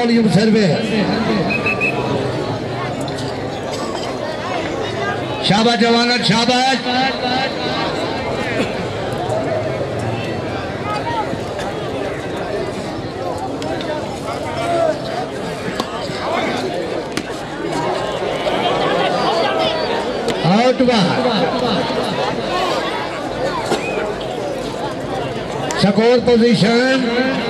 Petroleum सर्वे शाबाश जवान शाबाश। Out score position.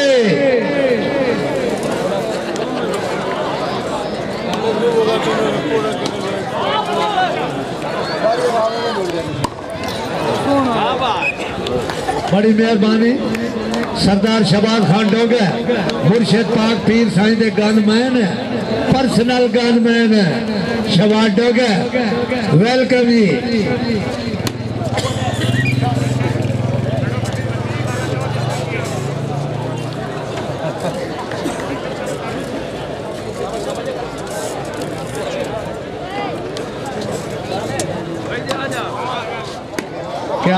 बड़ी मेहरबानी। सरदार शबाज खान डोगे। मुर्शद पाक पीर साईं के गनमैन है। पर्सनल गनमैन है। शबाज डोगे। वेलकम जी।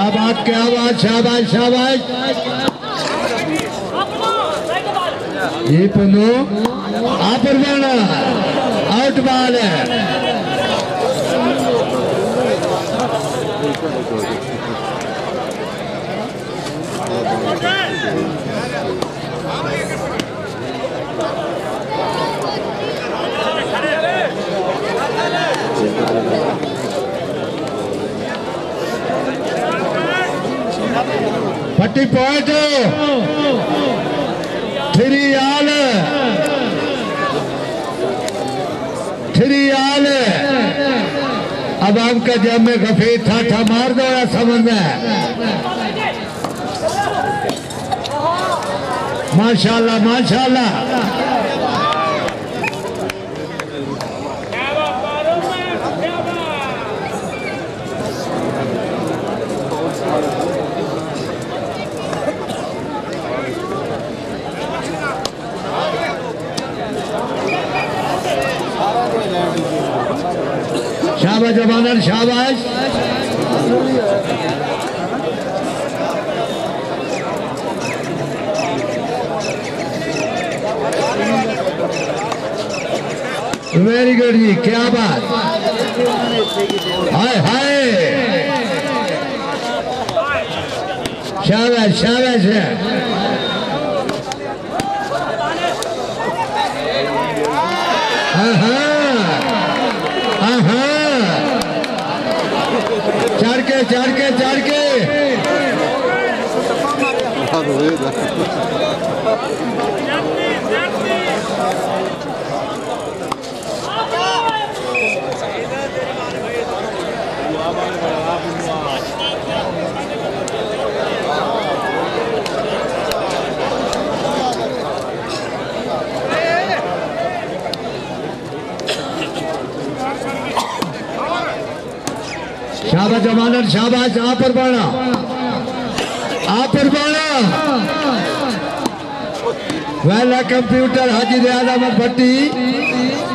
बात क्या बात शाबाश शाबाश ये पन्नू आप आउट बॉल है। पट्टी point. Three all three all अब आपका जब में गफे ठाठा मार दो या समझ माशाल्लाह माशाल्लाह शाबाश जवानर शाबाश। वेरी गुड जी क्या बात। हाय हाय। शाबाश शाबाश। है हाँ हाँ चढ़ के चढ़ के चढ़ के शाबाश शाबाश आप पर बाणा आप पर बाणा वेला कंप्यूटर हाजी रियाज अहमद भट्टी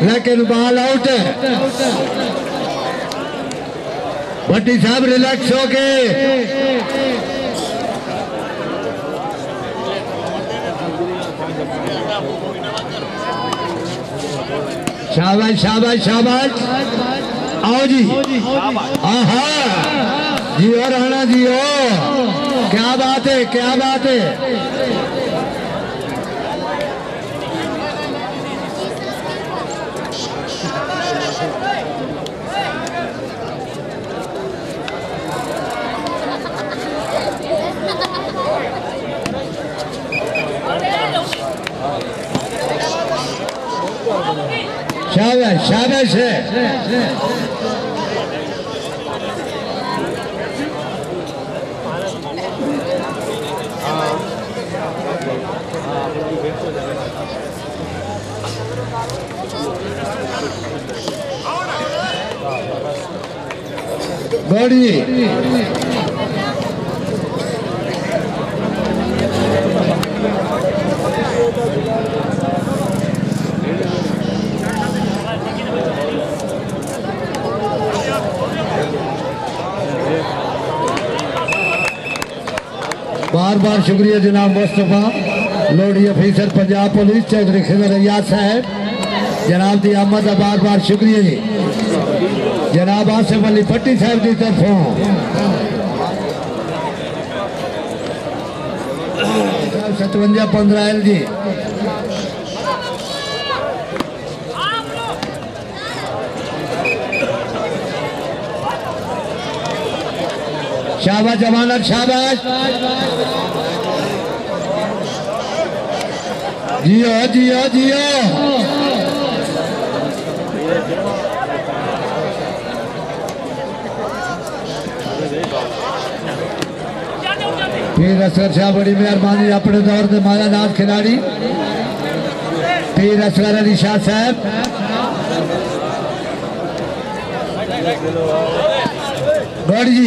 लेकिन बाल आउट है भट्टी साहब रिलैक्स हो के शाबाश। शाबाश शाबाश आओ जी। आहा। जियो राणा जियो। क्या बात है क्या बात है? शाबाश शाबाश है। बड़ी बार बार शुक्रिया जनाब मुस्तफ़ा। लोडी ऑफिसर पंजाब पुलिस, चौधरी खिदर रियाज साहब। जनाब की आमद का बार बार शुक्रिया जी। जनाब आसिफ अली भट्टी साहब की तरफों। सतवंजा पंद्रह एल जी। शाबाश जमानत, शाबाश। जियो जियो जियो। पीर असगर शाह बड़ी मेहरबानी अपने दौर के मायानाथ खिलाड़ी। पीर असगर अली शाह साहब। गौड़ जी।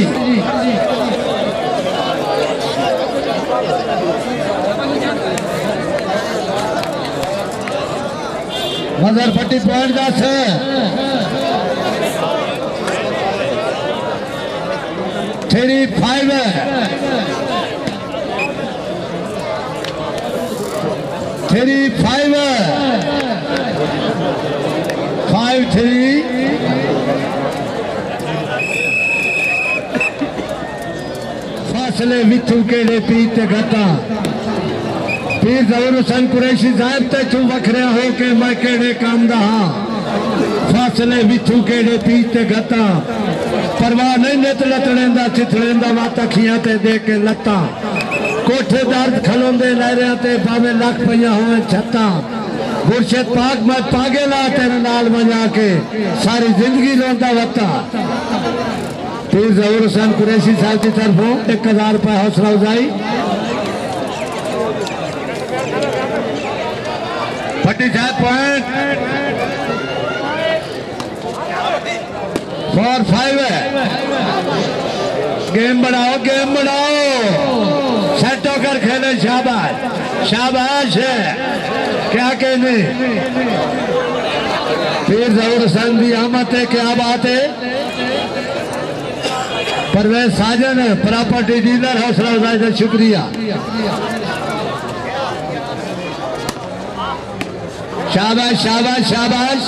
मदर पट्टी पॉइंट दस three five three five. Five three. फासले विथू केड़े पीत घटा पीर ज़रूर हुसैन कुरैशी साहब ते तू वखरिया हो के मैं केड़े काम दा फासले विथू केड़े पीत घटा परवाह नहीं नित लतड़ेंदा चिथड़ेंदा वात अखियाँ ते दे के लत्ता कोठे दर्द खलोंदे लहरियाँ ते भावे लख पईया होवे छत्ता गुरशद पाक मैं पागे ला तेरे नाल वजा के सारी ज़िंदगी रोंदा वत्ता पीर जहूर हुसैन कुरैशी साहब की तरफों एक हज़ार रुपये हौसला अफजाई फटी साहब पॉइंट फोर फाइव है गेम बढ़ाओ गेम बढ़ाओ सेट होकर खेले शाबाश। शाबाश है। क्या कहने? फिर जहूर हुसैन की आमद है क्या बात है? परवेज साजन, प्रॉपर्टी डीलर, हौसला अफजाई शुक्रिया। शाबाश शाबाश शाबाश।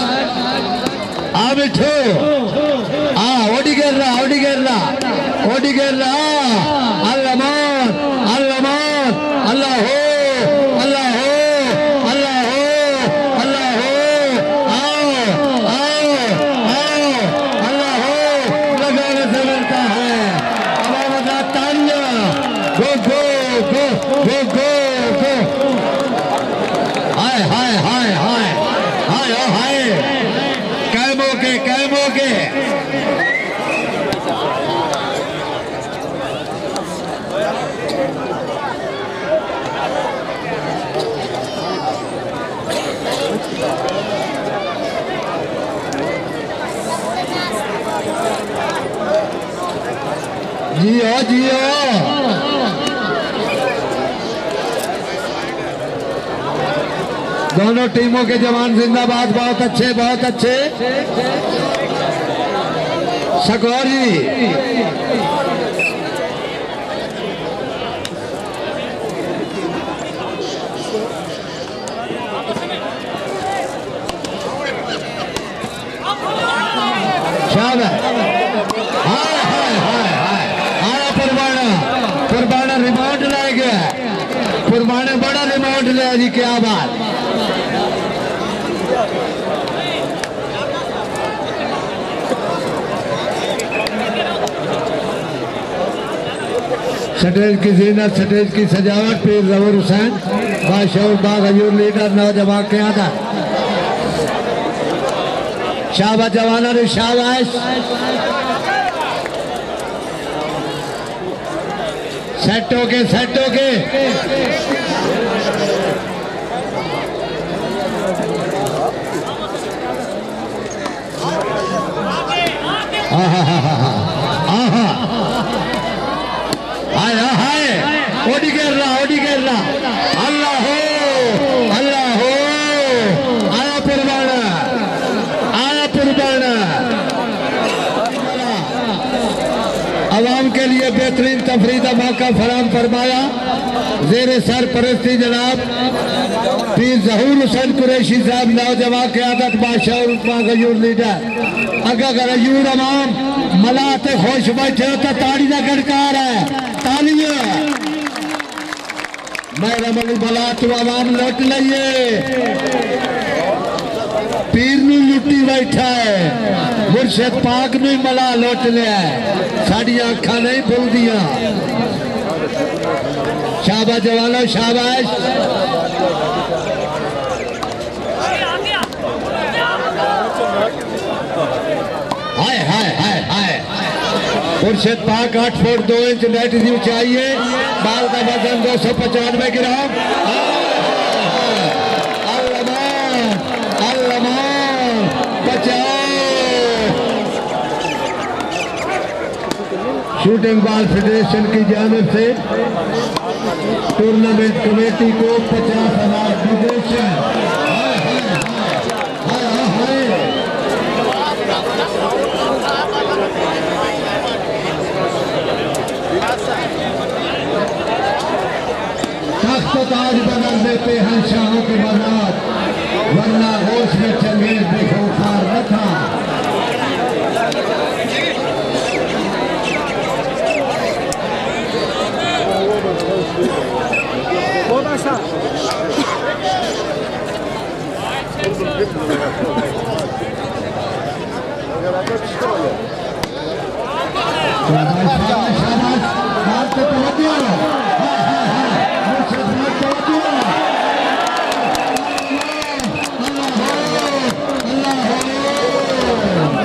आ बिठो। आ, ओडी गिर रहा, ओडी गिर ओडी गिर अल्लाह मान अल्लाह मान अल्लाह हो अल्लाह हो अल्लाह हो अल्लाह हो आओ आओ आओ अल्लाह हो लगाने से मिलता है अबावदा तालिया गो गो गो गो गो गो हाय हाय हाय हाय हाय ओ हाय कैमो के कैमो के जियो जियो। दोनों टीमों के जवान जिंदाबाद बहुत अच्छे बहुत अच्छे। सकौर जी हाय हाय हाय हाय आया पुरवाना पुरवाना रिमांड ले गया पुरवाने बड़ा रिमांड जी, क्या बात। स्टेज की जीनत स्टेज की सजावट, पीर जवर हुसैन, बादशाह बाग हजूर लीडर, नौजवान के आधा शाबाश जवाना रे शाबाश सेट के सेट के। हाय हाय ओडी कर रहा ओडी कर रहा अल्लाह लिए बेहतरीन तफरी का मौका फराम फरमाया। जेर सरपरस्ती जनाब, पीर जहूर हुसैन कुरैशी साहब नौजवान क्यादत बादशाह उस्मा लीडर। अगर गयूर अमाम, मलाते खुश बैठे हो तो ताड़ी का गड़कार है। तालियाँ मैं रमन बला तू आवाम लुट लइए। पीर ਨੂੰ ਲੁੱਟੀ ਬੈਠਾ ਹੈ ਮੁਰਸ਼ਿਦ ਪਾਕ ਨੂੰ ਹੀ ਮਲਾ ਲੁੱਟ ਲਿਆ ਹੈ। ਸਾਡੀਆਂ ਅੱਖਾਂ ਨਹੀਂ ਭੁੱਲਦੀਆਂ ਸ਼ਾਬਾਸ਼ ਜਵਾਨੋ ਸ਼ਾਬਾਸ਼ हाय हाय हाय हाय मुर्शिद पाक आठ फुट दो इंच नेट की ऊंचाई है बाल का वजन दो सौ पचानवे ग्राम शूटिंग बॉल फेडरेशन की जानब से टूर्नामेंट कमेटी को पचास हज़ार फेडरेशन हाय हाय हाय हाय हाय तख्त ताज बदल देते हैं शाहों के बाज़ार वरना होश में चंगेज देखो खार न था शाबाश शाबाश शाबाश बात पे तवज्जो हाय हाय हाय मुझसे बात तवज्जो अल्लाह हो अल्लाह हो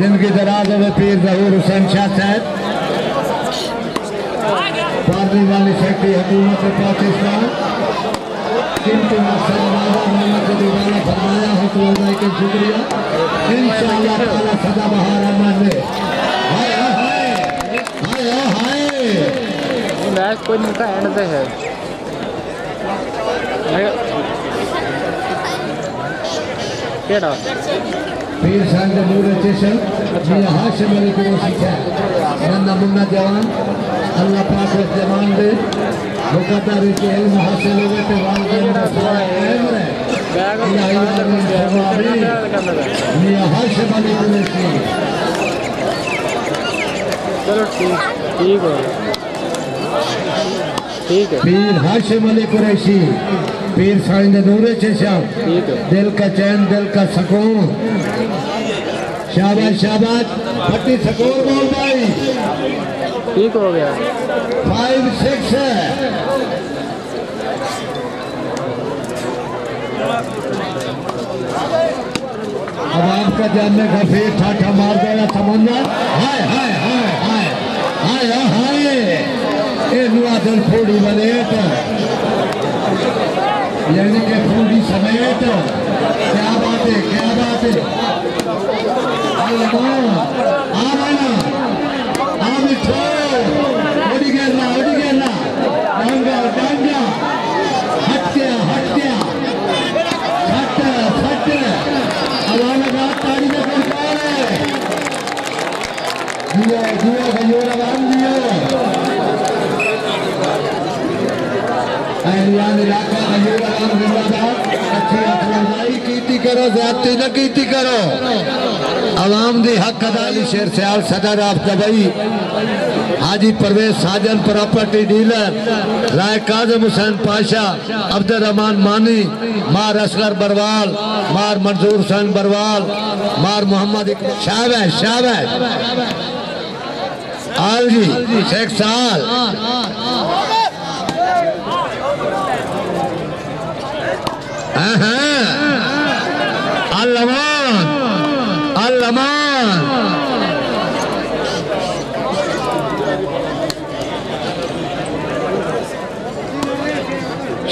जिनकी दराज में पीर जहूर हुसैन शाह साहब पार्टी वाली सेक्रेटरी हुकूमत पाकिस्तान किंतु सलवाना मोहम्मद के दीवाना फरमाया हो तो अल्लाह के शुक्रिया इंशाअल्लाह ताला सदा बहार अमन में हाय हाय हाय हाय ये मैच कोई नहीं का एंड पे है केड़ा पीर साहब के चेशन मियाँ हाशिम अली को सीखा नन्ना मुन्ना जवान अल्लाह पाक उस जवान दे मुकद्दर के इल्म हासिल हुए तो वालिदैन का सारा है चलो ठीक ठीक हो ठीक है पीर हाशिम अली कुरैशी पीर साईं दे नूर चेशन ठीक है दिल का चैन दिल का सुकून। शाबाश शाबाश। फटी सकून बोल भाई। ठीक हो गया। फाइव सिक्स है। अब आपका जानने का फिर ठाठा मार देगा समंदर। हाय हाय हाय हाय हाय हाय ये नुआ दिल फोड़ी वलेट यानी कि फोड़ी समेत क्या बात है, क्या बात है। आ मिठो उड़ी गया उड़ी गया डांगा डांगा हट गया हट गया फट फट अल्लाह ने बात ताड़ी में सरकार है दियो दियो गयोरा बाँध दियो अहलियान इलाका गयोरा बाँध जिंदाबाद अच्छी अफवाई कीती करो, ज्यादती न कीती करो। आवाम दी हक अदाली शेर सयाल, सदर आप Dubai Haji Parvez Sajan, property dealer, Rai Kazim Hussain Pasha, Abdul Rehman Mani, मार असगर बरवाल, मार मंजूर हुसैन बरवाल, मार मोहम्मद शाहबाज शाहबाज आल जी, शेख साल। अल्लमान अल्लमान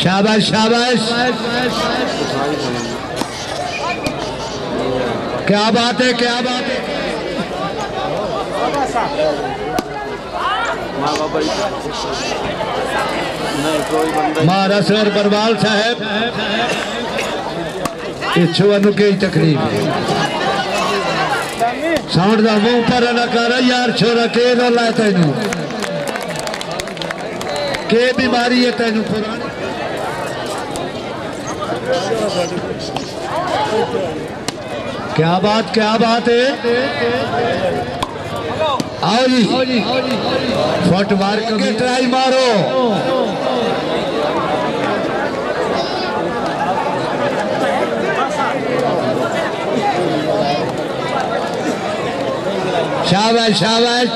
शाबाश शाबाश क्या बात है क्या बात है? सर बरवाल साहब। इच्छू अनु की तकलीफ़ है साउंड का मुँह पर ना कर यार छोरा के रोला है तेनू? के बीमारी है तेनू पुरानी क्या बात क्या बात है? आओ जी। फुट मार के ट्राई मारो। शाबाश शाबाश।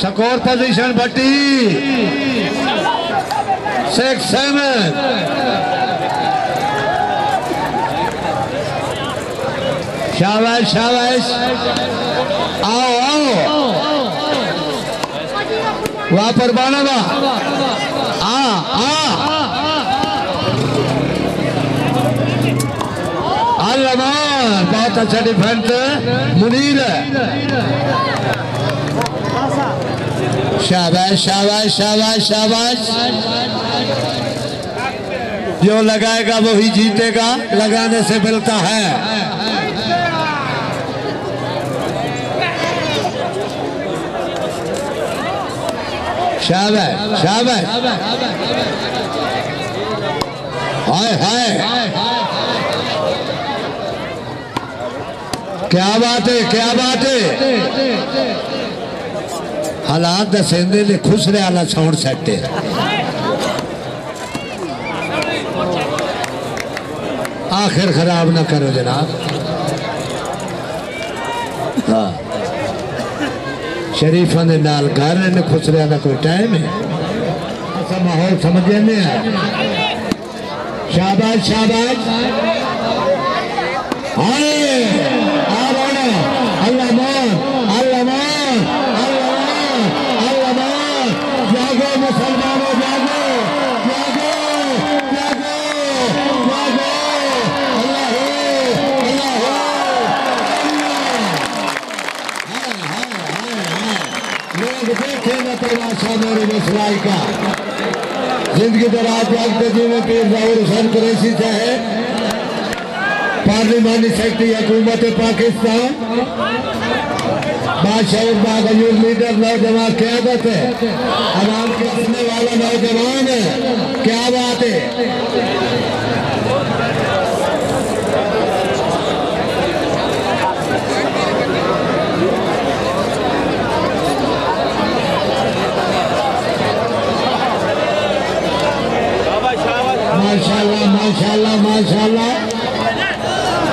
Score position Bhatti six, seven. शाबाश शाबाश। आओ आओ। वहाँ पर बाना बा आ। आ अल्लाह बहुत अच्छा डिफेंस मुनीर शाबाश शाबाश शाबाश शाबाश जो लगाएगा वही जीतेगा, लगाने से मिलता है। शाबाश शाबाश हाय हाय। क्या बात है, क्या बात है? हालात दसेंदे ने खुश रहे आला साउंड सेट है। आखिर खराब ना करो जनाब। हाँ। शरीफा ने नाल घर ने खुश रहा का कोई टाइम है। ऐसा माहौल समझ लेने शाबाश शाबाश। हाय। ज़िंदगी दराज जागते जी में पीर ज़ाहिर कुरैशी पार्लिमानी शक्ति हुकूमत पाकिस्तान बादशाह बागयूर लीडर नौजवान क्यादत है। आवाम के सुनने वाला नौजवान है। क्या बात है? माशाल्लाह माशाल्लाह माशाल्लाह।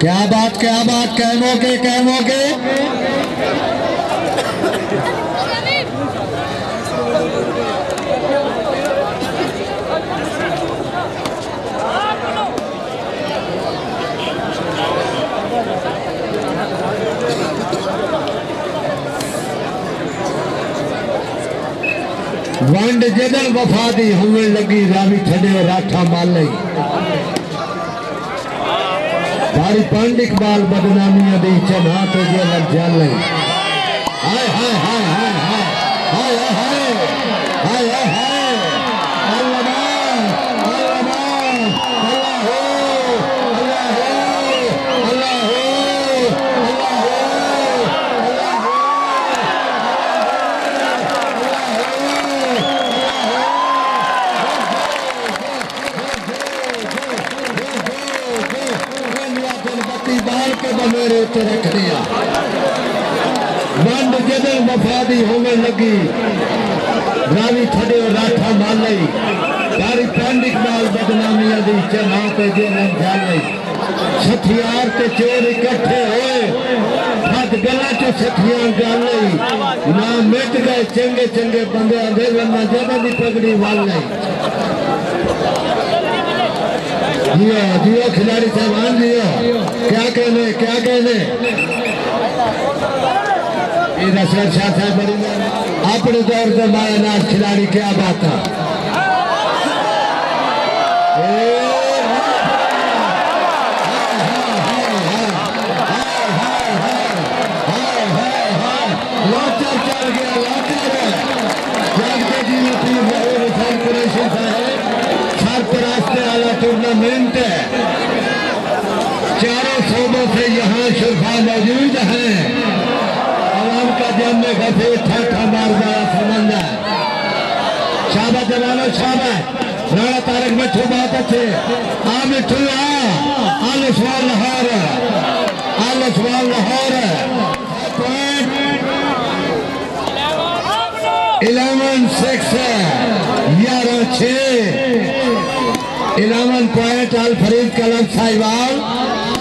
क्या बात क्या बात कहनो के कहनो के वंड जदन वफादी हुए लगी रावी छड़े राठा मालई हरी पंडित बाल बदनामी अभी चमात हो सठियार गल लई ना मिट गए चंगे चंगे बंदे आंदे वरना जदा दी पगड़ी वाल लई जियो जियो खिलाड़ी साहबान जियो क्या कहने क्या कहने दशरथ शाह साहब अपने दौर से मायानाथ खिलाड़ी क्या बात है शुरफा मौजूद हैं। आवाम का जम में गफे ठाठा मार संबंध है शाबा जवानो शाबा राणा तारक मिठू बहुत अच्छे आ मिठू आ आलसवाल लाहौर आलसवाल लाहौर इलेवन सिक्स ग्यारह छ। इलेवन पॉइंट, अल फरीद कलम साहिवाल।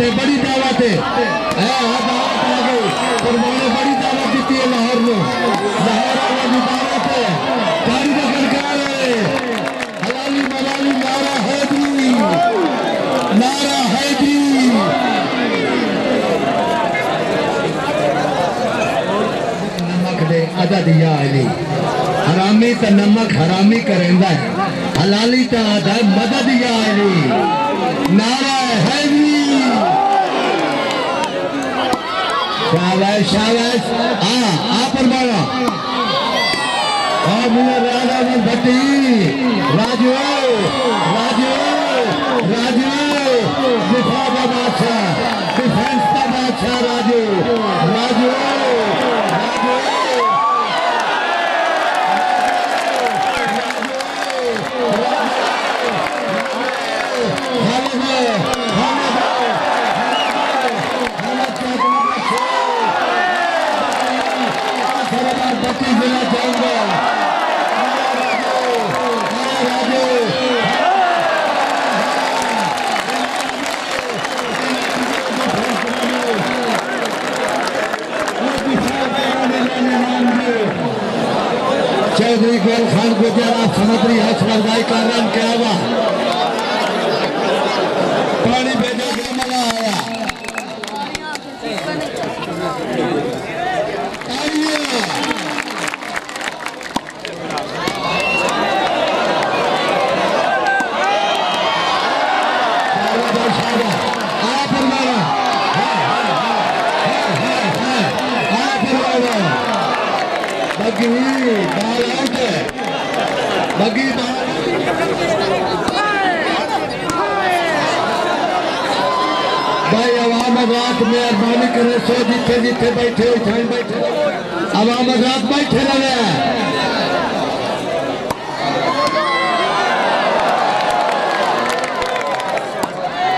दावत है बड़ी दावत है। ए, हाँ, कुर्बानी बड़ी दावत दी है लाहौर में। लाहौर वाली दावत है। गाड़ी सरकार है। हलाली मलाली नारा हैदरी। नारा हैदरी। नमक दे अदद या अली। हरामी त नमक हरामी करेंदा है। हलाली त अदद मदद या अली। नारा हैदरी। शाबाश शाबाश। आ आ परवाना और मुझे राजा मन भट्टी। राजू राजू राजू। दिफा का बादशाह डिफेंस का बादशाह राजू। राजू।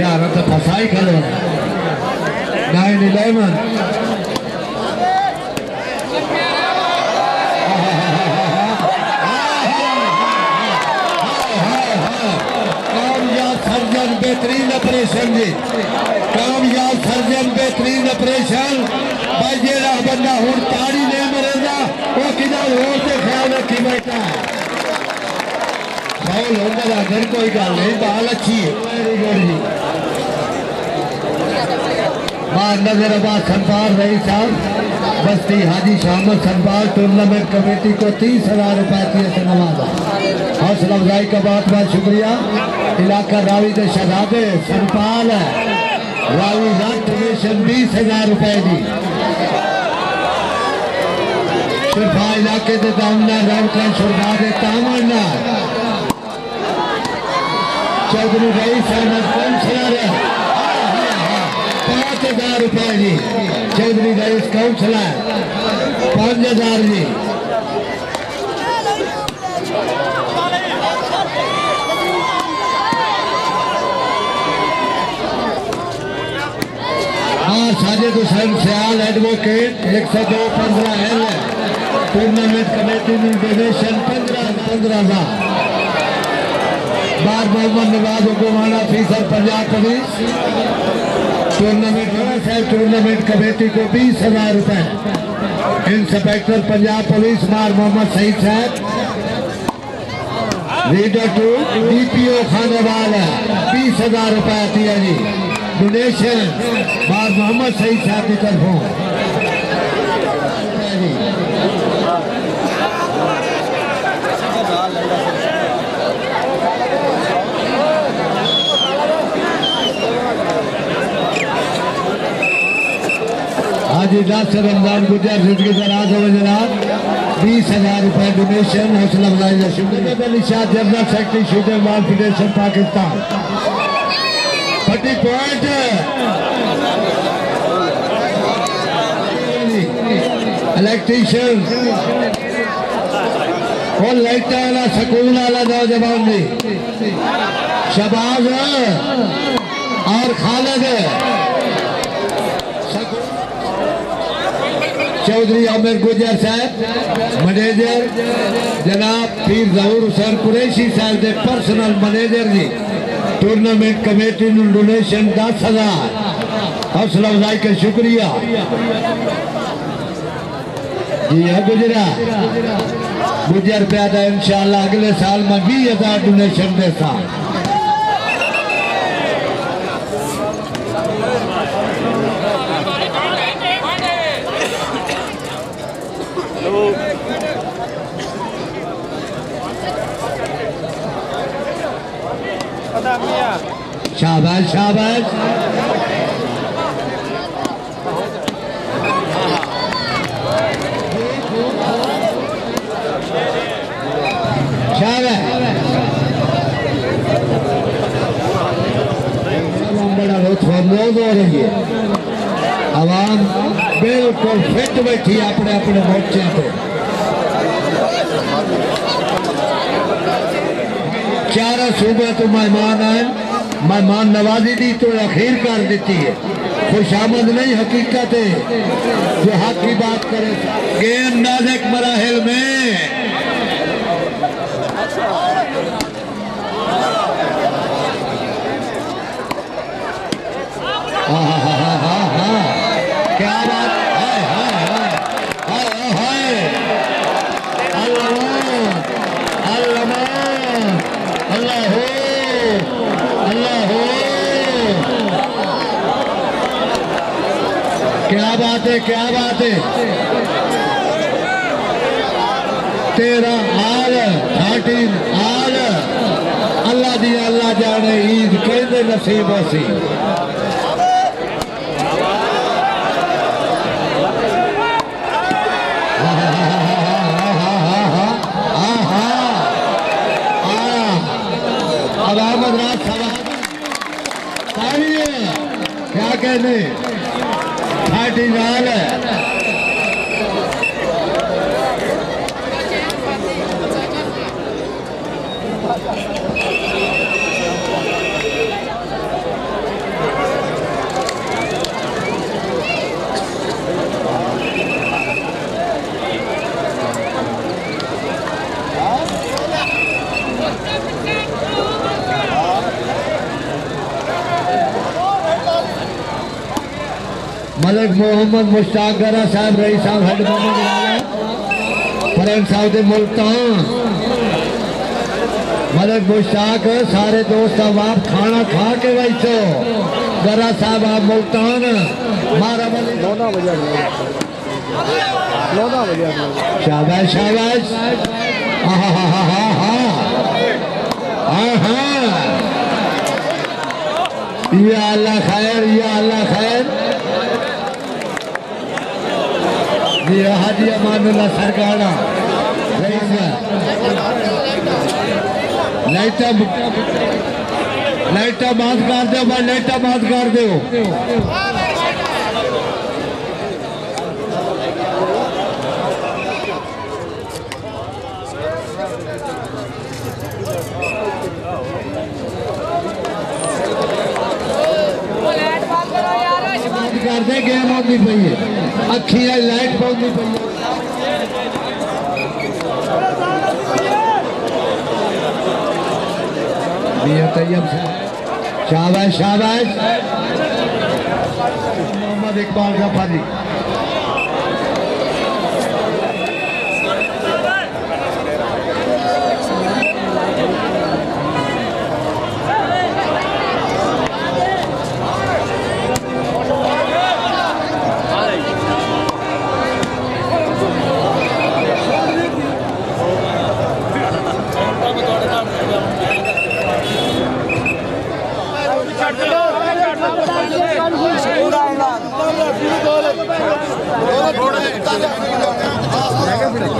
यार तो फसाई करो नाइन इलेवन बेहतरीन ऑपरेशन जी कामयाब सर्जन बेहतरीन ऑपरेशन भाई बंदा हूँ ताड़ी नहीं मरेगा फाउल होने का फिर कोई गल नहीं, बाल अच्छी है। वेरी गुड जी नज़र अब्बास सनपाल रही साहब। बस्ती हाजी शामद सनपाल टूर्नामेंट कमेटी को तीस हज़ार रुपए से नवाजा हौसला अफजाई का बहुत बहुत शुक्रिया। इलाका रावी के शहजादे सनपाल रावी रात बीस हज़ार रुपए दी। सुरफा इलाके के दामना रौनक सुरफा के तामन चौधरी रईस अहमद काउंसलर पाँच हज़ार रुपए जी चौधरी रईस काउंसलर पाँच हज़ार जी हाँ साजिद हुसैन सियाल एडवोकेट एक सौ दो, पंद्रह एल टूर्नामेंट कमेटी ने डोनेशन पंद्रह पंद्रह हज़ार। बार मोहम्मद नवाज़ हुकुमाना फीसर पंजाब पुलिस टूर्नामेंट साहब टूर्नामेंट कमेटी को बीस हज़ार रुपए। इंस्पेक्टर पंजाब पुलिस मार मोहम्मद सईद साहब। रीडर टू डीपीओ खानेवाल बीस हज़ार रुपए दिया जी। डोनेशन मार मोहम्मद सईद साहब की तरफों हाजी नासिर रमज़ान गुजर ज़िंदगी दराज हो जनाब। बीस हज़ार रुपए डोनेशन हौसला का शुक्रिया। Ali Shah general secretary shooting ball federation Pakistan point electrician और लाइट वाला, सकून वाला नौजवान भी। शबाज और खालिद। चौधरी आमिर गुजर साहब, मैनेजर जनाब पीर जहूर हुसैन कुरैशी साहब के personal manager ji. Tournament committee donation दस हज़ार। हौसला अफजाई का शुक्रिया। जी है गुजरा। गुजर प्यादा इंशाल्लाह अगले साल में बीस हज़ार डोनेशन दे साथ शाबाश शाबाश शाबाश बड़ा लुत्फ मौज हो रही है आवाम बिल्कुल फिट बैठी अपने अपने मोर्चे को। चार सूबे तो मेहमान आए, मेहमान नवाजी दी तो अखीर कर देती है। खुशामद नहीं, हकीकत है। जो हक की बात करे गेम नाजक मराहल में क्या बात हाय हाय हाय हाय हाय अल्लाह अल्लाह अल्लाह हो अल्लाह हो क्या बात है, क्या बात है? तेरा आल थर्टीन आल अल्लाह दी, अल्लाह जाने, ईद कहते नसीब सी अब अहमद राज क्या कहने? फाटी मलिक मोहम्मद मुश्ताक गरा साहब रही साहब हेड मोहम्मद फरन साहब के मुल्तान मलिक मुश्ताक सारे दोस्त अब आप खाना खा के बैठो गरा साहब आप मुल्तान मारा शाबाश शाबाश। हा हा। हा हा। या अल्लाह खैर या अल्लाह खैर। जी हाजी अमानुल्लाह सरकारा लाइटा लाइटा बात कर दो भाई लाइटा बात कर दो कर दे गेम आती पई है अखी लाइट पौंदी पई शाबाश शाबाश। मोहम्मद इकबाल जफरी बाजे ना तेरा कैमरा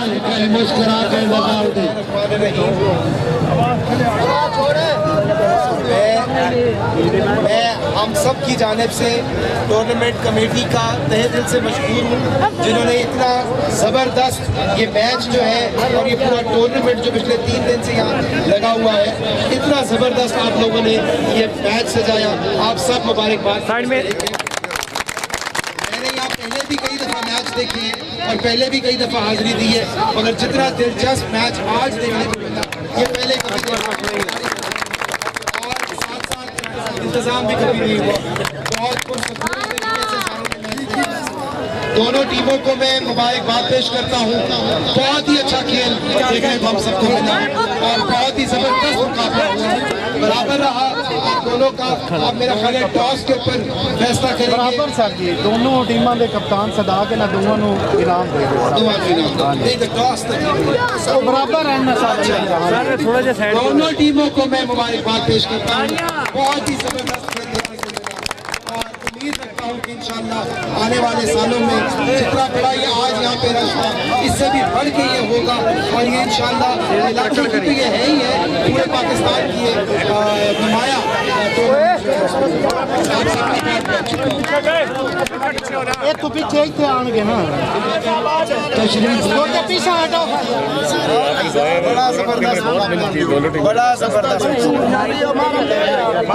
कहीं मुस्कुरा के लगा दे मैं हम सब की जानब से टूर्नामेंट कमेटी का तहे दिल से मशहूर हूँ जिन्होंने इतना ज़बरदस्त ये मैच जो है और ये पूरा टूर्नामेंट जो पिछले तीन दिन से यहाँ लगा हुआ है इतना ज़बरदस्त आप लोगों ने ये मैच सजाया। आप सब मुबारकबाद। साइड में मैंने यहाँ पहले भी कई दफ़ा मैच देखे हैं। और पहले भी कई दफ़ा हाजिरी दी है, मगर जितना दिलचस्प मैच आज देखने को मिला, ये पहले कभी और साथ साथ इंतज़ाम भी कभी नहीं हुआ। बहुत। दोनों टीमों को मैं मुबारकबाद पेश करता हूँ। बहुत ही अच्छा खेल देखने को हम सबको मिला। और बहुत ही ज़बरदस्त मुकाबला हुआ। बराबर आप दोनों का आप मेरा ख्याल है टॉस के ऊपर फैसला करेंगे। बराबर सर जी। दोनों टीमों के कप्तान सदा के ना दोनों नु इनाम दे दो। दोनों हाँ तो तो बराबर रहना साहब हाँ सर थोड़ा सा साइड दोनों टीमों को मैं मुबारकबाद पेश करता हूँ। बहुत ही ज़बरदस्त खेल। दिखाई और उम्मीद रखता करता हूँ कि इंशाल्लाह आने वाले सालों में जितना बड़ा ये आज यहाँ पे रश इससे भी बढ़ के ये होगा। और ये इंशाल्लाह इलाके की तो ये है ही है पूरे पाकिस्तान की ये नुमाया तो ये तो पीछे ही थे आन के ना। तो पीछे हटो। बड़ा ज़बरदस्त बड़ा ज़बरदस्त।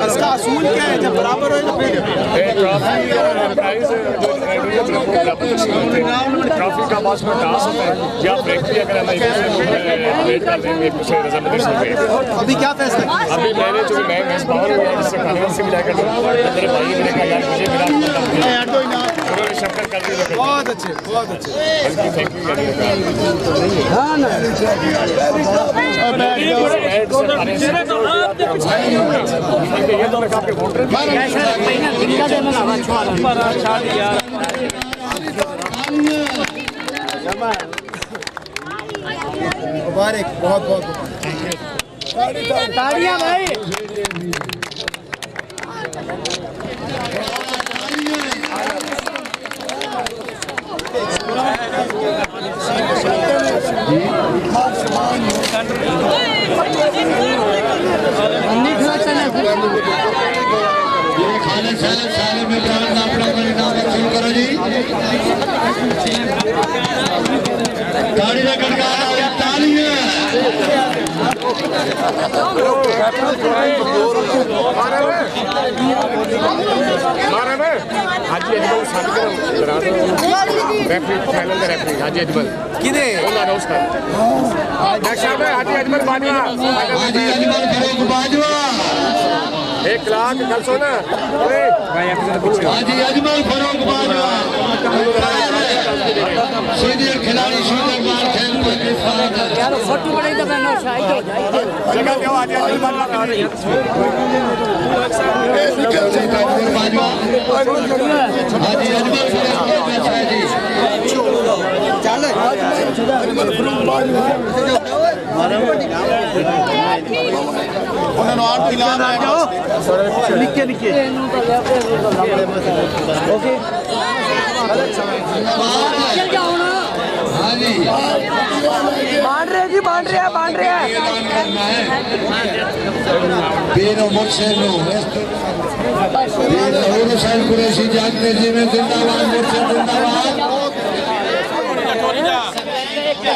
इसका असूल क्या है जब बराबर हो तो फिर? तो ट्रॉफी का पास में टास होता है या प्रैक्टिस अगर हम वेट कर देंगे एक दूसरे रजामंदी से अभी क्या फैसला अभी मैंने जो मैं मैच बाहर हुआ जिससे खाने से मिला कर मेरे भाई ने कहा यार मुझे मिला बहुत अच्छे बहुत अच्छे। मुबारक बहुत बहुत। भाई। ये खाने साहब सारे में प्राण अपना परिणाम शुरू करो जी ताड़ी का गड़गड़ा और तालियाँ मारा मैं हाजी अजमल साबिर करा दो रेफरी फाइनल का रेफरी हाजी अजमल किने बोला ना उसका नेक्स्ट में हाजी अजमल बाजवा हाजी अजमल बाजवा एक लाख कल सो ना अजमल फरूक सीनियर खिलाड़ी शूटर मार खेल यार फ़ोटो बड़े तो मैं शायद हो जाए जगह दो आज अजमल बाजवा का नहीं हाजी अजमल फरूक बाजवा जी। चलो। अजमल फरूक बाजवा। लिख लिखिए ओके। बांट रहे जी बांट रहे हैं बांट रहे हैं। बीनो मुर्शेनो बीनो हुसैन कुरैशी जागने जी में जिंदाबाद मुर्शेद जिंदाबाद।